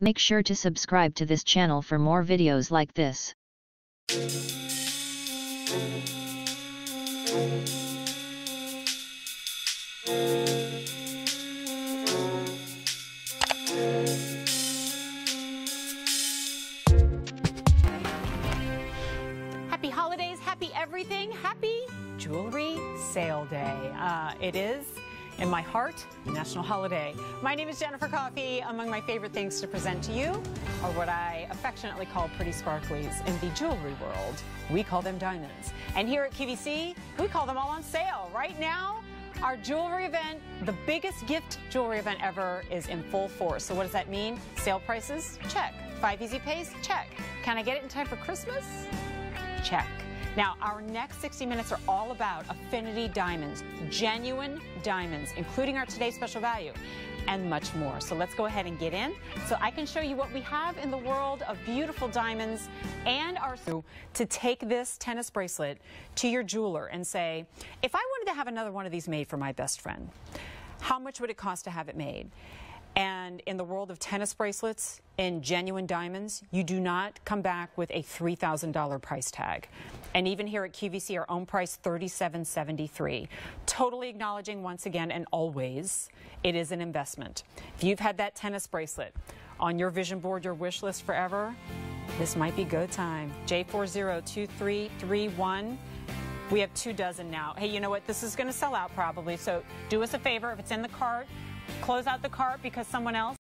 Make sure to subscribe to this channel for more videos like this. Happy holidays, happy everything, happy Jewelry Sale Day. Uh, it is, in my heart, national holiday. My name is Jennifer Coffey. Among my favorite things to present to you are what I affectionately call pretty sparklies in the jewelry world. We call them diamonds. And here at QVC, we call them all on sale. Right now, our jewelry event, the biggest gift jewelry event ever, is in full force. So what does that mean? Sale prices? Check. Five easy pays? Check. Can I get it in time for Christmas? Check. Now, our next 60 minutes are all about affinity diamonds, genuine diamonds, including our today's special value, and much more. So let's go ahead and get in so I can show you what we have in the world of beautiful diamonds and our to take this tennis bracelet to your jeweler and say, if I wanted to have another one of these made for my best friend, how much would it cost to have it made? And in the world of tennis bracelets and genuine diamonds, you do not come back with a $3,000 price tag. And even here at QVC, our own price, $37.73. Totally acknowledging once again and always, it is an investment. If you've had that tennis bracelet on your vision board, your wish list forever, this might be good time. J402331. We have two dozen now. Hey, you know what? This is going to sell out probably. So do us a favor if it's in the cart, close out the cart because someone else